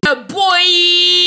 boy.